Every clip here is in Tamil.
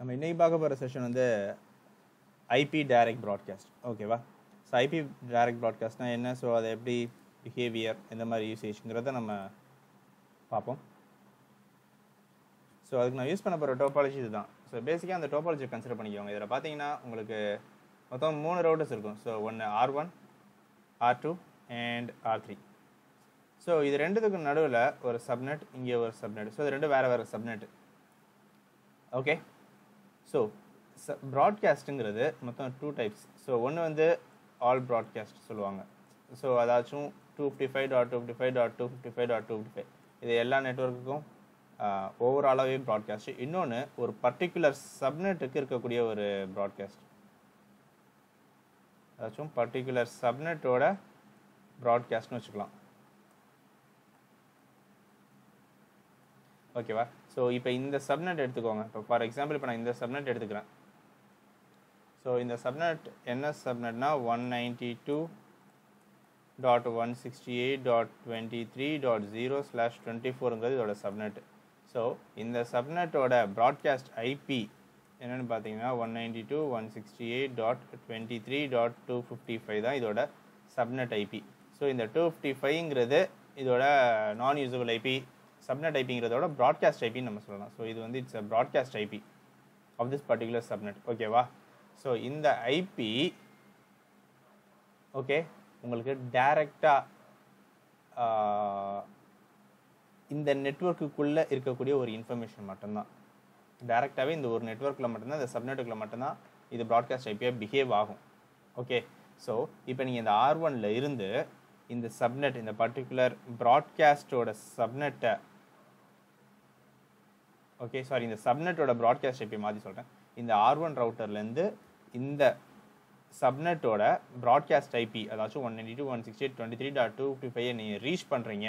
நம்ம இன்னைக்கு பார்க்க போகிற செஷன் வந்து ஐபி டைரக்ட் ப்ராட்காஸ்ட் ஓகேவா ஸோ ஐபி டைரக்ட் ப்ராட்காஸ்ட்னால் என்ன? ஸோ அதை எப்படி பிஹேவியர் எந்த மாதிரி யூசேஜ்ங்கிறத நம்ம பார்ப்போம். ஸோ அதுக்கு நான் யூஸ் பண்ண போகிற டோபாலஜி இதுதான். ஸோ பேசிக்காக அந்த டோபாலஜி கன்சிடர் பண்ணிக்கோங்க. இதில் பார்த்தீங்கன்னா உங்களுக்கு மொத்தம் மூணு ரவுட்டர்ஸ் இருக்கும். ஸோ ஒன்று R one R two and R three so இது ரெண்டுத்துக்கு நடுவில் ஒரு சப்நெட் இங்கே ஒரு சப்நெட் ஸோ இது ரெண்டு வேறு வேறு சப்நெட் ஓகே ஸோ ப்ராட்காஸ்ட்டுங்கிறது மொத்தம் டூ டைப்ஸ் ஸோ ஒன்று வந்து ஆல் ப்ராட்காஸ்ட் சொல்லுவாங்க. ஸோ அதாச்சும் two fifty five dot two fifty five dot two fifty five dot two fifty five இது எல்லா நெட்ஒர்க்குக்கும் ஓவராலாகவே ப்ராட்காஸ்ட் இன்னொன்று ஒரு பர்டிகுலர் சப்நெட்டுக்கு இருக்கக்கூடிய ஒரு ப்ராட்காஸ்ட் அதாச்சும் பர்டிகுலர் சப்நெட்டோட ப்ராட்காஸ்ட்னு வச்சுக்கலாம். ஓகேவா ஸோ இப்போ இந்த சப்நெட் எடுத்துக்கோங்க. இப்போ ஃபார் எக்ஸாம்பிள் இப்போ நான் இந்த சப்நெட் எடுத்துக்கிறேன். ஸோ இந்த சப்நெட் என்ன சப்நெட்னா one ninety two dot one sixty eight dot twenty three dot zero slash twenty ஃபோருங்கிறது இதோட சப்நெட் ஸோ இந்த சப்நெட்டோட ப்ராட்காஸ்ட் ஐபி என்னென்னு பார்த்தீங்கன்னா one ninety two one sixty eight dot twenty three dot two fifty five தான் இதோட சப்நெட் ஐபி ஸோ இந்த டூ ஃபிஃப்டி ஃபைவ்ங்கிறது இதோட நான் யூசபிள் ஐபி சப்நெட் ஐபிங்கிறதோட ப்ராட்காஸ்ட் ஐபின்னு நம்ம சொல்லலாம். ஸோ இது வந்து it's a broadcast IP of this particular subnet ஓகேவா ஸோ இந்த ஐபி ஓகே உங்களுக்கு டேரெக்டாக இந்த நெட்ஒர்க்குள்ளே இருக்கக்கூடிய ஒரு இன்ஃபர்மேஷன் மட்டும்தான். டேரெக்டாகவே இந்த ஒரு நெட்ஒர்க்கில் மட்டும்தான் இந்த சப்நெட்டுக்குள்ளே மட்டும்தான் இது ப்ராட்காஸ்ட் ஐபியாக பிஹேவ் ஆகும். ஓகே ஸோ இப்போ நீங்கள் இந்த ஆர் ஒனில் இருந்து இந்த சப்நெட் இந்த பர்டிகுலர் ப்ராட்காஸ்டோட சப்நெட்டை ஓகே சாரி இந்த சப்நெட்டோட ப்ராட்காஸ்ட் ஐபி மாதிரி சொல்கிறேன் இந்த ஆர் ஒன் ரவுட்டர்லேருந்து இந்த சப்நெட்டோட ப்ராட்காஸ்ட் ஐபி அதாச்சும் one ninety two one sixty eight twenty three dot two fifty five நீங்கள் ரீச் பண்ணுறீங்க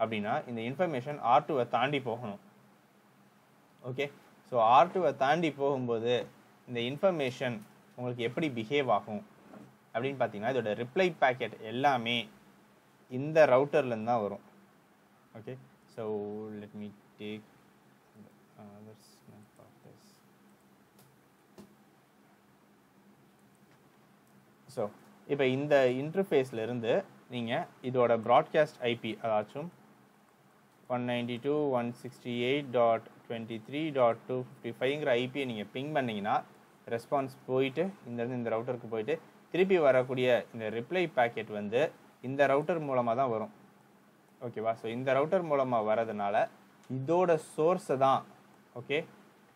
அப்படின்னா இந்த இன்ஃபர்மேஷன் ஆர் டூவை தாண்டி போகணும். ஓகே ஸோ ஆர் டூவை தாண்டி போகும்போது இந்த இன்ஃபர்மேஷன் உங்களுக்கு எப்படி பிஹேவ் ஆகும் அப்படின்னு பார்த்தீங்கன்னா இதோட ரிப்ளை பேக்கெட் எல்லாமே இந்த ரவுட்டர்லேருந்து தான் வரும். Okay so let me take இப்போ இந்த இன்டர்ஃபேஸில் இருந்து நீங்கள் இதோட ப்ராட்காஸ்ட் ஐபி அதாச்சும் one ninety two one sixty eight dot twenty three dot two fifty ஃபைவ்ங்கிற ஐபியை நீங்கள் பிங் பண்ணிங்கன்னா ரெஸ்பான்ஸ் போயிட்டு இந்தேருந்து இந்த ரவுட்டருக்கு போயிட்டு திருப்பி வரக்கூடிய இந்த ரிப்ளை பேக்கெட் வந்து இந்த ரவுட்டர் மூலமாக தான் வரும். ஓகேவா ஸோ இந்த ரவுட்டர் மூலமாக வரதுனால இதோட சோர்ஸை தான் ஓகே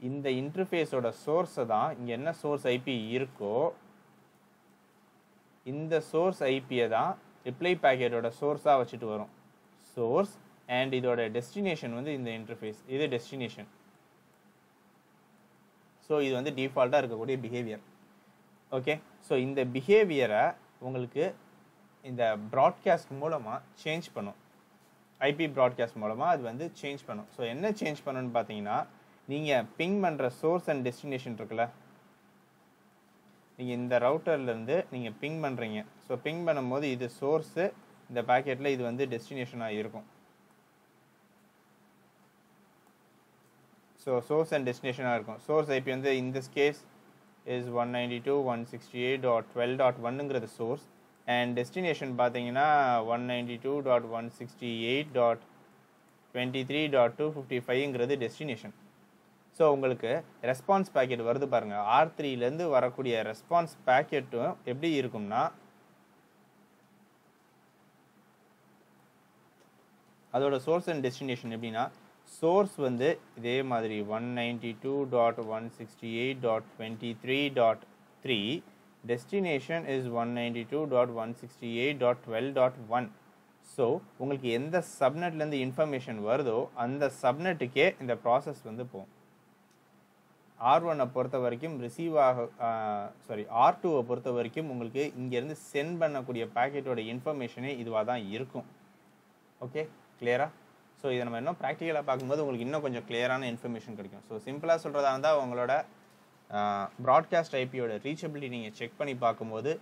இந்த இன்டர்ஃபேஸோட சோர்ஸை தான் இங்கே என்ன சோர்ஸ் ஐபி இருக்கோ இந்த சோர்ஸ் ஐபியை தான் ரிப்ளை பேக்கெட்டோட சோர்ஸாக வச்சுட்டு வரும். சோர்ஸ் அண்ட் இதோட டெஸ்டினேஷன் வந்து இந்த இன்டர்ஃபேஸ் இது டெஸ்டினேஷன் ஸோ இது வந்து டிஃபால்ட்டாக இருக்கக்கூடிய பிஹேவியர் ஓகே ஸோ இந்த பிஹேவியரை உங்களுக்கு இந்த ப்ராட்காஸ்ட் மூலமாக சேஞ்ச் பண்ணும். ஐபி ப்ராட்காஸ்ட் மூலமாக அது வந்து சேஞ்ச் பண்ணும். ஸோ என்ன சேஞ்ச் பண்ணணும்னு பார்த்தீங்கன்னா நீங்கள் பிங் பண்ணுற சோர்ஸ் அண்ட் டெஸ்டினேஷன் இருக்குல்ல நீங்கள் இந்த ரவுட்டர்லேருந்து நீங்கள் பிங் பண்ணுறீங்க ஸோ பிங் பண்ணும்போது இது சோர்ஸு இந்த பேக்கெட்டில் இது வந்து டெஸ்டினேஷனாக இருக்கும். ஸோ சோர்ஸ் அண்ட் டெஸ்டினேஷனாக இருக்கும். சோர்ஸ் ஐபி வந்து இந்த case is one ninety two one sixty eight dot twelve dot ஒன்னுங்கிறது source and destination பார்த்தீங்கன்னா one ninety two dot one sixty eight dot twenty three dot two fifty ஃபைவ்ங்கிறது destination so உங்களுக்கு ரெஸ்பான்ஸ் பேக்கெட் வருது பாருங்கள் ஆர் த்ரீலேருந்து வரக்கூடிய ரெஸ்பான்ஸ் பேக்கெட்டும் எப்படி இருக்கும்னா அதோட சோர்ஸ் அண்ட் டெஸ்டினேஷன் எப்படின்னா சோர்ஸ் வந்து இதே மாதிரி one ninety two dot one sixty eight dot twenty three dot three destination is one ninety two dot one sixty eight dot twelve dot one so உங்களுக்கு எந்த சப்நெட்லேருந்து இன்ஃபர்மேஷன் வருதோ அந்த சப்நெட்டுக்கே இந்த ப்ராசஸ் வந்து போகும். ஆர் ஒன்னை பொறுத்த வரைக்கும் ரிசீவ் ஆக சாரி ஆர் டூவை பொறுத்த வரைக்கும் உங்களுக்கு இங்கேருந்து சென்ட் பண்ணக்கூடிய பேக்கெட்டோட இன்ஃபர்மேஷனே இதுவாக தான் இருக்கும். ஓகே கிளியரா ஸோ இதை நம்ம இன்னும் ப்ராக்டிக்கலாக பார்க்கும்போது உங்களுக்கு இன்னும் கொஞ்சம் கிளியரான இன்ஃபர்மேஷன் கிடைக்கும். ஸோ சிம்பிளாக சொல்கிறதா இருந்தால் உங்களோட ப்ராட்காஸ்ட் ஐபியோட ரீச்சபிலிட்டி நீங்கள் செக் பண்ணி பார்க்கும்போது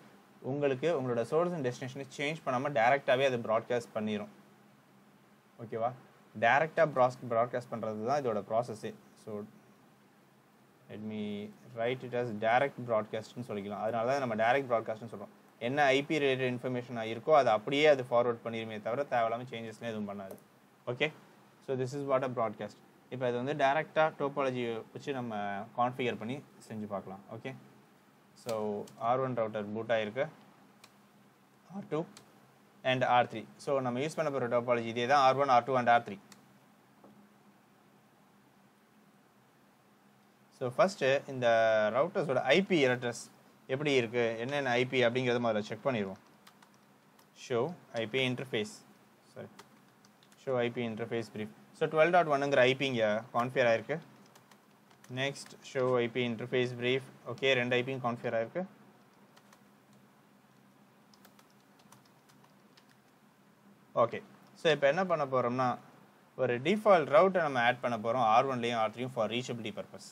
உங்களுக்கு உங்களோட சோர்ஸ் அண்ட் டெஸ்டினேஷனை சேஞ்ச் பண்ணாமல் டேரெக்டாகவே அது ப்ராட்காஸ்ட் பண்ணிடும் ஓகேவா டேரெக்டாக ப்ராஸ் ப்ராட்காஸ்ட் பண்ணுறது தான் இதோட ப்ராசஸ்ஸே so let me write it as direct ப்ராட்காஸ்ட்னு சொல்லிக்கலாம். அதனால தான் நம்ம direct ப்ராட்காஸ்ட்னு சொல்கிறோம் என்ன ஐபி ரிலேட்டட் இன்ஃபர்மேஷன் இருக்கோ அதை அப்படியே அது ஃபார்வர்ட் பண்ணிருமே தவிர தேவையில்லாமல் சேஞ்சஸ்லாம் எதுவும் பண்ணாது. Okay so this is what a broadcast இப்போ இது வந்து டேரெக்டாக டோபாலஜி வச்சு நம்ம கான்ஃபிகர் பண்ணி செஞ்சு பார்க்கலாம். Okay so R one router boot ஆகிருக்கு R two and R three so நம்ம யூஸ் பண்ண போகிற டோபாலஜி இதே தான் R one R two and R three so first இந்த ரவுட்டர்ஸோட ஐபி அட்ரஸ் எப்படி இருக்குது என்னென்ன ஐபி அப்படிங்கிறத முதல்ல செக் பண்ணிடுவோம். Show IP interface sorry show IP interface brief so twelve dot ஒன்னுங்கிற IP இங்கே கான்ஃபியர் ஆயிருக்கு. Next show IP interface brief okay ரெண்டு ஐபியும் கான்ஃபியர் ஆயிருக்கு. ஓகே ஸோ இப்போ என்ன பண்ண போகிறோம்னா ஒரு டிஃபால்ட் ரவுட்டை நம்ம ஆட் பண்ண போகிறோம் ஆர் ஒன்லேயும் ஆர் த்ரீயும் for reachability purpose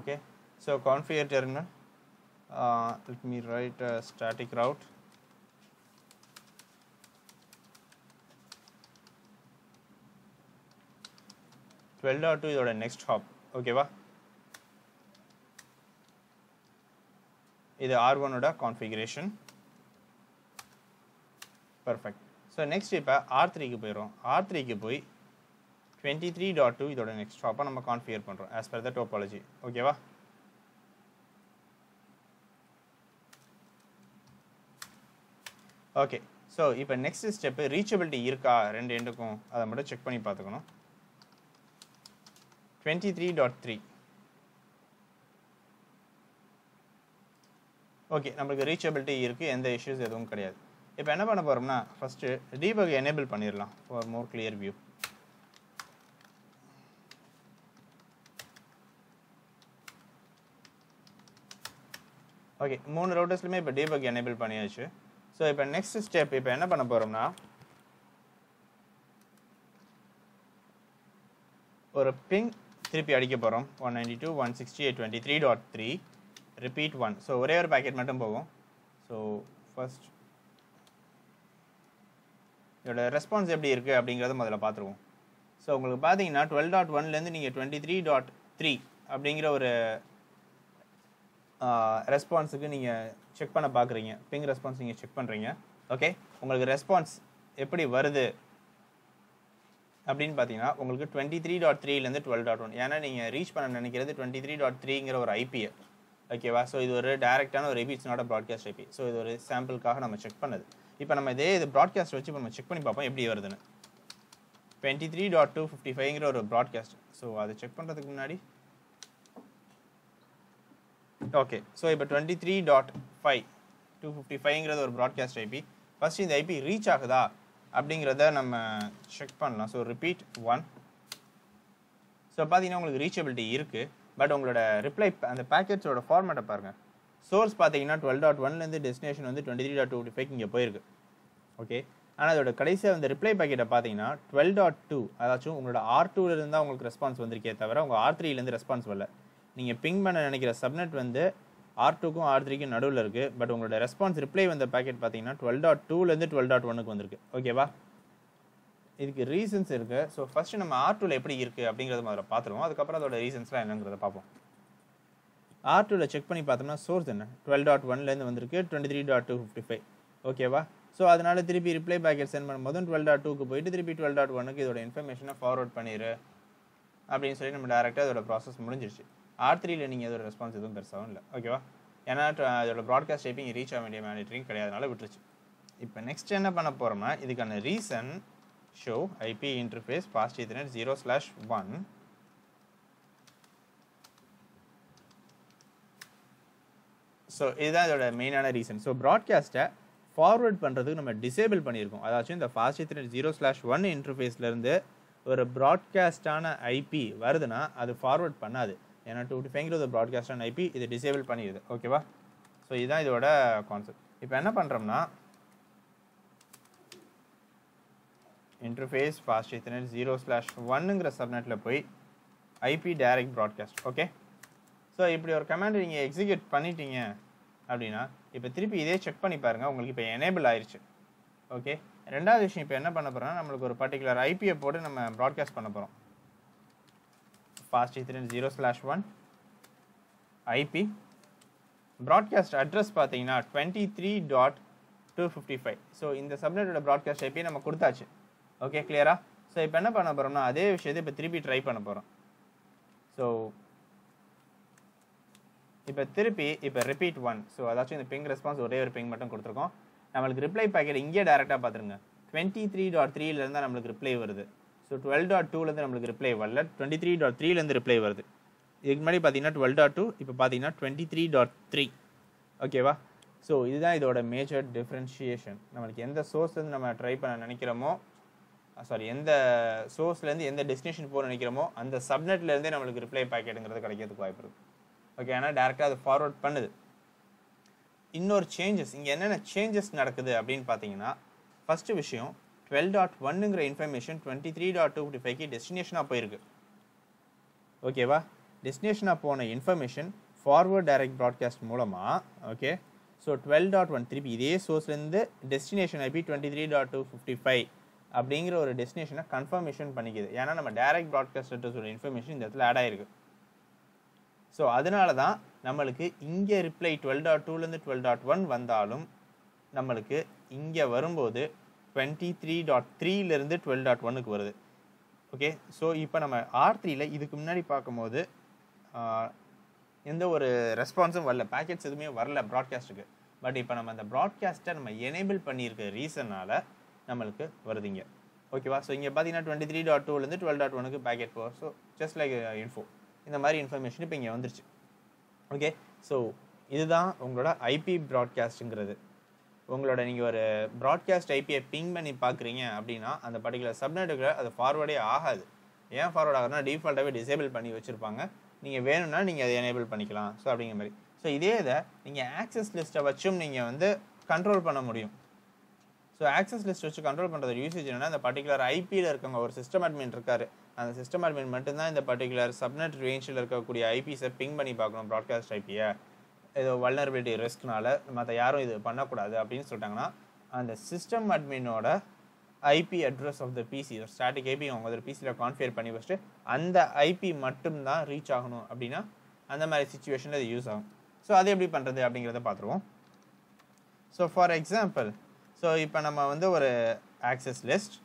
okay. So configure terminal. Uh, let me write a static route. Twelve dot two இதோட நெக்ஸ்ட் ஹாப் ஓகேவா இது ஆர் ஒனோட கான்ஃபிகரேஷன் பர்ஃபெக்ட் ஸோ நெக்ஸ்ட் இப்போ ஆர் த்ரீக்கு போயிடும் ஆர் த்ரீக்கு போய் டுவெண்ட்டி த்ரீ டாட் டூ இதோட நெக்ஸ்ட் ஷாப்பை நம்ம கான்ஃபிகர் பண்ணுறோம் ஆஸ் பர் த டோபாலஜி ஓகேவா ஓகே ஸோ இப்போ நெக்ஸ்ட் ஸ்டெப்பு ரீச்சபிலிட்டி இருக்கா? ரெண்டு எண்டுக்கும் அதை மட்டும் செக் பண்ணி பார்த்துக்கணும். Twenty three dot three okay நம்மளுக்கு ரீச்சபிலிட்டி இருக்குது எந்த இஷ்யூஸ் எதுவும் கிடையாது. இப்போ என்ன பண்ண போகிறோம்னா ஃபஸ்ட்டு டீபக் எனேபிள் பண்ணிடலாம் for more clear view okay மூணு ரவுட்டர்ஸ்லையுமே இப்போ டீபக் எனேபிள் பண்ணியாச்சு. ஸோ இப்போ நெக்ஸ்ட் ஸ்டெப் இப்போ என்ன பண்ண போகிறோம்னா ஒரு பிங் திருப்பி அடிக்க போகிறோம் one ninety two one sixty eight twenty three dot three repeat one so ஒரே ஒரு பேக்கெட் மட்டும் போகும். ஸோ ஃபஸ்ட் இதோட ரெஸ்பான்ஸ் எப்படி இருக்குது அப்படிங்கிறத முதல்ல பார்த்துருவோம் ஸோ உங்களுக்கு பார்த்தீங்கன்னா டுவெல் டாட் ஒன்லேருந்து நீங்கள் டுவெண்ட்டி த்ரீ டாட் த்ரீ அப்படிங்கிற ஒரு ரெஸ்பான்ஸுக்கு நீங்கள் செக் பண்ண பார்க்குறீங்க பிங் ரெஸ்பான்ஸ் நீங்கள் செக் பண்ணுறீங்க ஓகே உங்களுக்கு ரெஸ்பான்ஸ் எப்படி வருது? அப்படின்னு பார்த்தீங்கன்னா உங்களுக்கு டுவெண்ட்டி த்ரீ டாட் த்ரீலேருந்து டுவெல் டாட் ஒன் ஏன்னா நீங்கள் ரீச் பண்ண நினைக்கிறது டுவெண்ட்டி த்ரீ டாட் த்ரீங்கிற ஒரு ஐபியை ஓகேவா ஸோ இது ஒரு டேரெக்டான ஒரு IP it's not broadcast IP so இது ஒரு சாம்பிளுக்காக நம்ம செக் பண்ணது. இப்போ நம்ம இதே இது ப்ராட்காஸ்ட் வச்சு நம்ம செக் பண்ணி பார்ப்போம் எப்படி வருதுன்னு. Twenty three dot two fifty ஃபைவ்ங்கிற ஒரு ப்ராட்காஸ்ட் ஸோ அதை செக் பண்ணுறதுக்கு முன்னாடி ஓகே ஸோ இப்போ twenty three dot five two fifty ஃபைவ்ங்கிறது ஒரு ப்ராட்காஸ்ட் ஐபி ஃபஸ்ட் இந்த ஐபி ரீச் ஆகுதா? அப்படிங்கிறத நம்ம செக் பண்ணலாம். ஸோ ரிப்பீட் ஒன் ஸோ பார்த்தீங்கன்னா உங்களுக்கு ரீச்சபிலிட்டி இருக்குது பட் உங்களோட ரிப்ளை அந்த பேக்கெட்ஸோட ஃபார்மேட்டை பாருங்கள் சோர்ஸ் பார்த்தீங்கன்னா டுவெல் டாட் ஒன்லேருந்து டெஸ்டினேஷன் வந்து twenty three dot two five இங்கே போயிருக்கு. ஓகே ஆனால் அதோட கடைசியாக அந்த ரிப்ளை பேக்கெட்டை பார்த்தீங்கன்னா டுவெல் டாட் டூ அதாச்சும் உங்களோட ஆர் டூலேருந்து தான் உங்களுக்கு ரெஸ்பான்ஸ் வந்திருக்கே தவிர உங்கள் ஆர் த்ரீலேருந்து ரெஸ்பான்ஸ் வரல. நீங்கள் பிங் பண்ண நினைக்கிற சப்நெட் வந்து ஆர் டூக்கும் ஆர் த்ரீக்கும் நடுவில் இருக்குது பட் உங்களோட ரெஸ்பான்ஸ் ரிப்ளை வந்த பேக்கெட் பார்த்தீங்கன்னா டுவெல் டாட் டூலேருந்து டுவெல் டாட் ஒனுக்கு வந்திருக்கு. ஓகேவா இதுக்கு ரீசன்ஸ் இருக்குது ஸோ ஃபஸ்ட்டு நம்ம ஆர் டூவில் எப்படி இருக்குது அப்படிங்கிறத முதல்ல பார்த்துருவோம் அதுக்கப்புறம் அதோட ரீசன்ஸ்லாம் என்னங்கிறத பார்ப்போம் ஆர் டூவில் செக் பண்ணி பார்த்தோம்னா சோர்ஸ் என்ன? டுவெல் டாட் ஒன்லேருந்து வந்திருக்கு. Twenty three dot two fifty five ஓகேவா ஸோ அதனால் திருப்பி ரிப்ளை பேக்கெட் சென்ட் பண்ணும்போதும் டுவெல் டாட் டூக்கு போயிட்டு திருப்பி டுவெல் டாட் ஒனுக்கு இதோட இன்ஃபர்மேஷனை ஃபார்வர்ட் பண்ணிடு அப்படின்னு சொல்லி நம்ம டேரெக்டாக அதோட ப்ராசஸ் முடிஞ்சிருச்சு. ஆர் த்ரீல நீங்கள் அதோட ரெஸ்பான்ஸ் எதுவும் பெருசாகவும் இல்லை. ஓகேவா ஏன்னா அதோட ப்ராட்காஸ்ட் டைப்பிங் ரீச் ஆக வேண்டிய மேனிட்டரிங் கிடையாதுனால விட்டுருச்சு. இப்போ நெக்ஸ்ட் என்ன பண்ண போகிறோம்னா இதுக்கான reason show IP interface fast ethernet zero slash one so இதுதான் இதோட மெயினான ரீசன் ஸோ ப்ராட்காஸ்ட்டை ஃபார்வர்ட் பண்ணுறதுக்கு நம்ம டிசேபிள் பண்ணியிருக்கோம். அதாச்சும் இந்த fast ethernet zero slash one இன்டர்ஃபேஸ்லேருந்து ஒரு ப்ராட்காஸ்டான ஐபி வருதுன்னா அது ஃபார்வர்ட் பண்ணாது. ஏன்னா டூ ஃபைங்கிற ஒரு ப்ராட்காஸ்டான ஐபி இது டிசேபிள் பண்ணிடுது. ஓகேவா ஸோ இதுதான் இதோட கான்செப்ட் இப்போ என்ன பண்ணுறோம்னா interface fast ethernet zero slash ஒன்னுங்கிற சப்நெட்டில் போய் IP direct broadcast okay so இப்படி ஒரு கமாண்ட் நீங்கள் எக்ஸிக்யூட் பண்ணிட்டீங்க அப்படின்னா இப்போ திருப்பி இதே செக் பண்ணி பாருங்கள் உங்களுக்கு இப்போ எனேபிள் ஆயிடுச்சு ஓகே ரெண்டாவது விஷயம் இப்போ என்ன பண்ண போகிறோம்னா நம்மளுக்கு ஒரு பர்டிகுலர் ஐபியை போட்டு நம்ம ப்ராட்காஸ்ட் பண்ண போகிறோம் fast three zero slash one IP broadcast address பார்த்தீங்கன்னா twenty three dot two fifty five so இந்த சப்நெட்டோட ப்ராட்காஸ்ட் ஐபி நம்ம கொடுத்தாச்சு. ஓகே கிளியரா ஸோ இப்போ என்ன பண்ண போகிறோம்னா அதே விஷயத்தை இப்போ திருப்பி ட்ரை பண்ண போகிறோம் ஸோ இப்போ திருப்பி இப்போ ரிப்பீட் ஒன் ஸோ அதாச்சும் இந்த பிங் ரெஸ்பான்ஸ் ஒரே ஒரு பிங் மட்டும் கொடுத்துருக்கோம். நம்மளுக்கு ரிப்ளை பேக்கெட் இங்கே டேரெக்டாக பார்த்துருங்க. டுவெண்ட்டி த்ரீ டாட் த்ரீலேருந்து நம்மளுக்கு ரிப்ளை வருது. ஸோ டுவெல் டாட் டூலேருந்து நம்மளுக்கு ரிப்ளை வரல. டுவெண்ட்டி த்ரீ டாட் த்ரீலேருந்து ரிப்ளை வருது. இதுக்கு முன்னாடி பார்த்தீங்கன்னா டுவெல் டாட் டூ இப்போ பார்த்தீங்கன்னா டுவெண்ட்டி த்ரீ டாட் த்ரீ ஓகேவா ஸோ இதுதான் இதோட மேஜர் டிஃப்ரென்ஷியேஷன் நம்மளுக்கு எந்த சோர்ஸ்லேருந்து நம்ம ட்ரை பண்ண நினைக்கிறோமோ சாரி எந்த சோர்ஸ்லேருந்து எந்த டெஸ்டினேஷன் போக நினைக்கிறோமோ அந்த சப்நெட்லேருந்தே நம்மளுக்கு ரிப்ளை பேக்கெட்டுங்கிறது கிடைக்கிறதுக்கு வாய்ப்பு இருக்குது ஓகே ஆனால் டேரெக்டாக அது ஃபார்வர்ட் பண்ணுது. இன்னொரு சேஞ்சஸ் இங்கே என்னென்ன சேஞ்சஸ் நடக்குது அப்படின்னு பார்த்தீங்கன்னா ஃபஸ்ட்டு விஷயம் twelve dot ஒன்னுங்கிற information twenty three dot two fifty ஃபைவ்க்கு டெஸ்டினேஷனாக போயிருக்கு. ஓகேவா டெஸ்டினேஷனாக போன இன்ஃபர்மேஷன் ஃபார்வர்ட் டைரக்ட் ப்ராட்காஸ்ட் மூலமாக okay so twelve dot one திருப்பி இதே சோர்ஸ்லேருந்து destination IP twenty three dot two fifty five அப்படிங்கிற ஒரு டெஸ்டினேஷனை கன்ஃபர்மேஷன் பண்ணிக்குது. ஏன்னா நம்ம டைரக்ட் ப்ராட்காஸ்ட் சொல்ல இன்ஃபர்மேஷன் இந்த இடத்துல ஆட் ஆயிருக்கு. ஸோ அதனால தான் நம்மளுக்கு இங்கே ரிப்ளை டுவெல் டாட் டூலேருந்து டுவெல் டாட் ஒன் வந்தாலும் நம்மளுக்கு இங்கே வரும்போது டுவெண்ட்டி த்ரீ டாட் த்ரீலேருந்து டுவெல் டாட் ஒனுக்கு வருது. ஓகே ஸோ இப்போ நம்ம ஆர் த்ரீல இதுக்கு முன்னாடி பார்க்கும்போது எந்த ஒரு ரெஸ்பான்ஸும் வரல. பேக்கெட்ஸ் எதுவுமே வரல ப்ராட்காஸ்ட்டுக்கு பட் இப்போ நம்ம அந்த ப்ராட்காஸ்ட்டை நம்ம எனேபிள் பண்ணியிருக்க ரீசனால் நம்மளுக்கு வருதுங்க ஓகேவா ஸோ இங்கே பார்த்தீங்கன்னா டுவெண்ட்டி த்ரீ டாட் டூலேருந்து டுவெல் டாட் ஒனுக்கு பேக்கெட் போகும் ஸோ ஜஸ்ட் லைக் இன்ஃபோ இந்த மாதிரி இன்ஃபர்மேஷன் இப்போ இங்கே வந்துருச்சு. ஓகே ஸோ இதுதான் உங்களோட ஐபி ப்ராட்காஸ்ட்டுங்கிறது உங்களோட நீங்கள் ஒரு ப்ராட்காஸ்ட் ஐபியை பிங் பண்ணி பார்க்குறீங்க அப்படின்னா அந்த பர்டிகுலர் சப்நெட்டுக்கு அது ஃபார்வர்டே ஆகாது. ஏன் ஃபார்வர்ட் ஆகுதுன்னா டிஃபால்ட்டாகவே டிசேபிள் பண்ணி வச்சுருப்பாங்க. நீங்கள் வேணும்னா நீங்கள் அதை எனேபிள் பண்ணிக்கலாம். ஸோ அப்படிங்கிற மாதிரி. ஸோ இதே இதை நீங்கள் ஆக்சஸ் லிஸ்ட்டை வச்சும் நீங்கள் வந்து கண்ட்ரோல் பண்ண முடியும். ஸோ ஆக்சஸ் லிஸ்ட் வச்சு கண்ட்ரோல் பண்ணுறது யூசேஜ் என்னென்னா அந்த பர்டிகுலர் ஐபியில் இருக்கவங்க ஒரு சிஸ்டம் அட்மின் இருக்காரு. அந்த சிஸ்டம் அட்மின் மட்டும்தான் இந்த பர்டிகுலர் சப்நெட் ரேஞ்சில் இருக்கக்கூடிய ஐபிஸை பிங் பண்ணி பார்க்கணும் ப்ராட்காஸ்ட் ஐபியை ஏதோ வல்னர்பிலிட்டி ரிஸ்க்னால மற்ற யாரும் இது பண்ணக்கூடாது அப்படின்னு சொல்லிட்டாங்கன்னா அந்த system அட்மினோட IP address of the PC static IP அவங்க ஒரு பிசியில் கான்ஃபியர் பண்ணி வச்சுட்டு அந்த ஐபி மட்டும்தான் ரீச் ஆகணும் அப்படின்னா அந்த மாதிரி சுச்சுவேஷனில் இது யூஸ் ஆகும். ஸோ அது எப்படி பண்ணுறது அப்படிங்கிறத பார்த்துருவோம். ஸோ ஃபார் எக்ஸாம்பிள் ஸோ இப்போ நம்ம வந்து ஒரு access list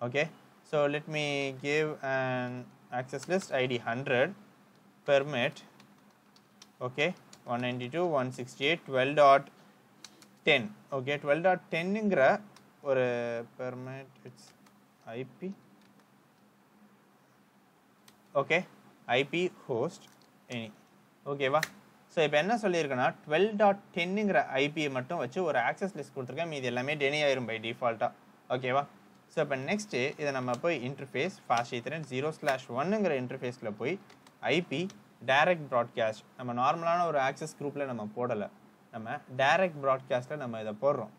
okay so let me give and access list ID hundred permit okay one ninety two one sixty eight twelve dot ten okay twelve dot டென்னுங்கிற ஒரு permit it's IP okay IP host any ஓகேவா ஸோ இப்போ என்ன சொல்லியிருக்கேன்னா டுவெல் டாட் டென்னுங்கிற ஐபியை மட்டும் வச்சு ஒரு ஆக்சஸ் லிஸ்ட் கொடுத்துருக்கேன். மீதி எல்லாமே டெனி ஆயிரும் பை டிஃபால்ட்டாக ஓகேவா ஸோ இப்போ நெக்ஸ்ட்டு இதை நம்ம போய் interface fast ethernet zero slash ஒன்னுங்கிற இன்டர்ஃபேஸில் போய் ஐபி டைரக்ட் ப்ராட்காஸ்ட் நம்ம நார்மலான ஒரு ஆக்சஸ் குரூப்பில் நம்ம போடலை. நம்ம டைரக்ட் ப்ராட்காஸ்ட்டில் நம்ம இதை போடுறோம்.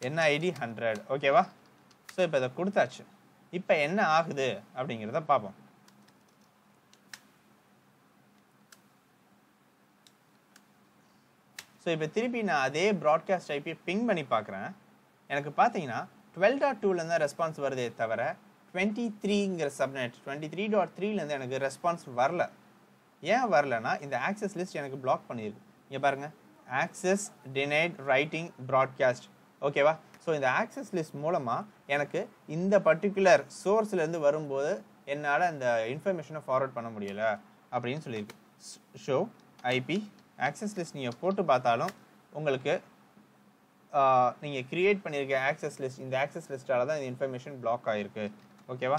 என்ன ஐடி ஹண்ட்ரட் ஓகேவா ஸோ இப்போ இதை கொடுத்தாச்சு. இப்போ என்ன ஆகுது அப்படிங்கிறத பார்ப்போம். ஸோ இப்போ திருப்பி நான் அதே ப்ராட்காஸ்ட் ஐபி பிங் பண்ணி பார்க்குறேன். எனக்கு பார்த்தீங்கன்னா டுவெல் டாட் டூலேருந்து தான் ரெஸ்பான்ஸ் வருதே தவிர டுவெண்ட்டி த்ரீங்கிற சப்நெட் டுவெண்ட்டி த்ரீ டாட் த்ரீலேருந்து எனக்கு ரெஸ்பான்ஸ் வரல. ஏன் வரலன்னா இந்த ஆக்சஸ் லிஸ்ட் எனக்கு பிளாக் பண்ணியிருக்கு இங்கே பாருங்கள் ஆக்சஸ் டினைட் ரைட்டிங் ப்ராட்காஸ்ட் ஓகேவா ஸோ இந்த ஆக்சஸ் லிஸ்ட் மூலமாக எனக்கு இந்த பர்டிகுலர் சோர்ஸ்லேருந்து வரும்போது என்னால் அந்த இன்ஃபர்மேஷனை ஃபார்வர்ட் பண்ண முடியல அப்படின்னு சொல்லியிருக்கு. ஷோ ஐபி ஆக்சஸ் லிஸ்ட் நீங்கள் போட்டு பார்த்தாலும் உங்களுக்கு நீங்கள் க்ரியேட் பண்ணியிருக்க ஆக்சஸ் லிஸ்ட் இந்த ஆக்சஸ் லிஸ்ட்டால் தான் இந்த இன்ஃபர்மேஷன் பிளாக் ஆகிருக்கு ஓகேவா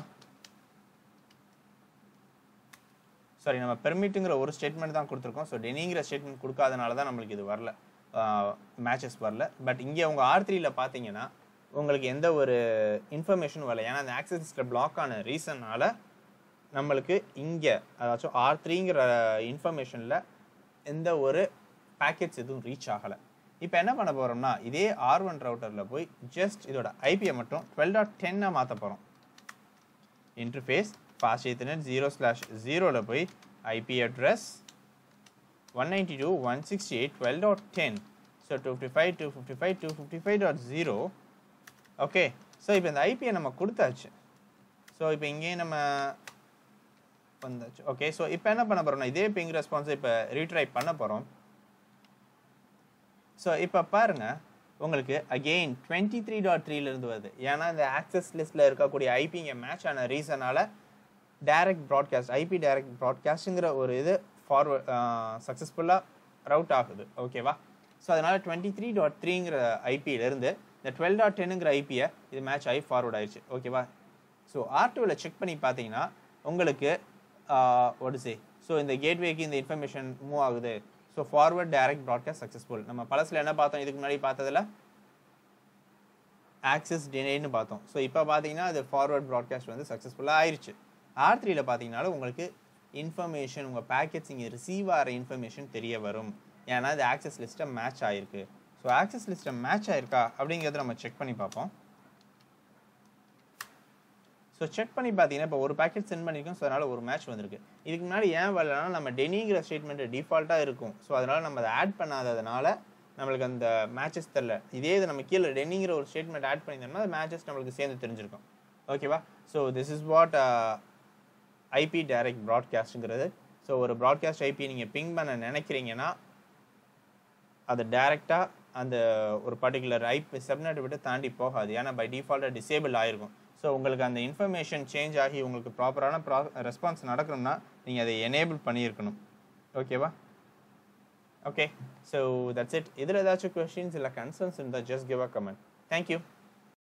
சாரி நம்ம பெர்மிட்டுங்கிற ஒரு ஸ்டேட்மெண்ட் தான் கொடுத்துருக்கோம். ஸோ டெனிங்கிற ஸ்டேட்மெண்ட் கொடுக்காதனால தான் நம்மளுக்கு இது வரல. மேட்சஸ் வரல. பட் இங்கே உங்கள் ஆர் த்ரீயில் பார்த்தீங்கன்னா உங்களுக்கு எந்த ஒரு இன்ஃபர்மேஷனும் வரல. ஏன்னா அந்த ஆக்சஸ் லிஸ்ட்டில் பிளாக் ஆன ரீசன்னால் நம்மளுக்கு இங்கே அதாச்சும் ஆர் த்ரீங்கிற இன்ஃபர்மேஷனில் எந்த ஒரு பேக்கெட்ஸ் எதுவும் ரீச் ஆகலை. இப்போ என்ன பண்ண போகிறோம்னா இதே ஆர் ஒன் ரவுட்டரில் போய் ஜஸ்ட் இதோட ஐபியை மட்டும் டுவெல் டாட் டென்னை மாற்ற போகிறோம் interface fast ethernet zero slash ஜீரோவில் போய் IP address one ninety two one sixty eight twelve dot ten so two fifty five two fifty five two fifty five dot zero okay so இப்போ இந்த ஐபியை நம்ம கொடுத்தாச்சு. ஸோ இப்போ இங்கேயும் நம்ம வந்தாச்சு. ஓகே ஸோ இப்போ என்ன பண்ண போகிறோம்னா இதே பிங் ரெஸ்பான்ஸை இப்போ ரீட்ரை பண்ண போகிறோம் ஸோ இப்போ பாருங்க. உங்களுக்கு அகெயின் டுவெண்ட்டி த்ரீ டாட் த்ரீலேருந்து வருது. ஏன்னா இந்த ஆக்சஸ் லிஸ்ட்டில் இருக்கக்கூடிய ஐபி இங்கே மேட்ச் ஆன ரீசனால் டைரக்ட் ப்ராட்காஸ்ட் ஐபி டைரக்ட் ப்ராட்காஸ்ட்டுங்கிற ஒரு இது ஃபார்வர்ட் சக்ஸஸ்ஃபுல்லாக ரவுட் ஆகுது. ஓகேவா ஸோ அதனால் டுவெண்ட்டி த்ரீ டாட் த்ரீங்கிற ஐபியிலேருந்து இந்த டுவெல் டாட் டென்னுங்கிற ஐபியை இது மேட்ச் ஆகி ஃபார்வர்ட் ஆயிடுச்சு ஓகேவா ஸோ ஆர் டூவில் செக் பண்ணி பார்த்தீங்கன்னா உங்களுக்கு ஒடிசே ஸோ இந்த கேட்வேக்கு இந்த இன்ஃபர்மேஷன் மூவ் ஆகுது. So forward direct broadcast successful நம்ம பழசில் என்ன பார்த்தோம்? இதுக்கு முன்னாடி பார்த்ததில் ஆக்சஸ் டினேன்னு பார்த்தோம். ஸோ இப்போ பார்த்தீங்கன்னா அது ஃபார்வர்ட் ப்ராட்காஸ்ட் வந்து சக்ஸஸ்ஃபுல்லாக ஆயிடுச்சு ஆர் த்ரீல பார்த்தீங்கனாலும் உங்களுக்கு இன்ஃபர்மேஷன் உங்கள் பேக்கெட்ஸ் இங்கே ரிசீவ் ஆகிற இன்ஃபர்மேஷன் தெரிய வரும். ஏன்னா அது ஆக்சஸ் லிஸ்ட்டை மேட்ச் ஆகிருக்கு ஸோ ஆக்சஸ் லிஸ்ட்டை மேட்ச் ஆகிருக்கா அப்படிங்கிறத நம்ம செக் பண்ணி பார்ப்போம். ஸோ செக் பண்ணி பார்த்தீங்கன்னா இப்போ ஒரு பேக்கெட் சென்ட் பண்ணியிருக்கோம். ஸோ அதனால் ஒரு மேட்ச் வந்திருக்கு. இதுக்கு முன்னாடி ஏன் வரலன்னா நம்ம டெனிங்கிற ஸ்டேட்மெண்ட் டிஃபால்ட்டாக இருக்கும். ஸோ அதனால் நம்ம அதை ஆட் பண்ணாததுனால நம்மளுக்கு அந்த மேட்சஸ் தெரில இதே இது நம்ம கீழே டென்னிங்கிற ஒரு ஸ்டேட்மெண்ட் ஆட் பண்ணியிருந்தோம்னா அது மேட்சஸ் நம்மளுக்கு சேர்ந்து தெரிஞ்சிருக்கும். ஓகேவா so this is what IP direct ப்ராட்காஸ்ட்டுங்கிறது so ஒரு ப்ராட்காஸ்ட் ஐபி நீங்கள் பிங் பண்ண நினைக்கிறீங்கன்னா அது டைரெக்டாக அந்த ஒரு பர்டிகுலர் ஐபி சப்நெட்டை விட்டு தாண்டி போகாது. ஏன்னா பை டிஃபால்ட்டாக டிசேபிள் ஆகிருக்கும் ஸோ உங்களுக்கு அந்த இன்ஃபர்மேஷன் சேஞ்ச் ஆகி உங்களுக்கு ப்ராப்பரான ப்ரா ரெஸ்பான்ஸ் நடக்கணும்னா நீங்கள் அதை எனேபிள் பண்ணியிருக்கணும். ஓகேவா ஓகே ஸோ தட்ஸ் இட் இதில் ஏதாச்சும் கொஷின்ஸ் இல்லை கன்சர்ன்ஸ் இருந்தால் just give a comment thank you